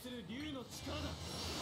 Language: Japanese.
する竜の力だ。